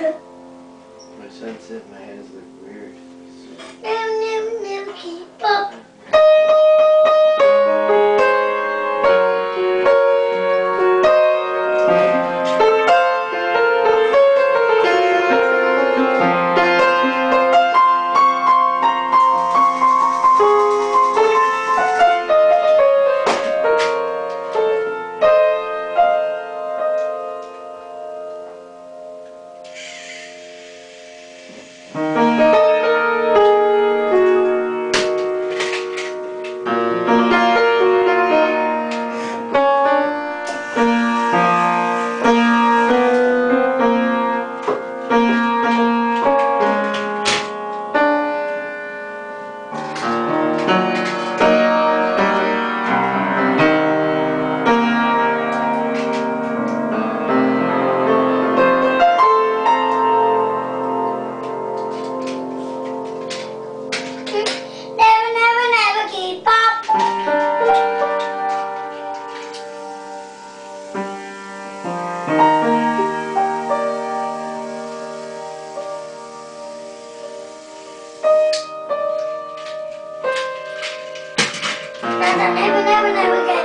My sunset, my hands look weird. Nim, nim, nim, keep up. never, never, never again.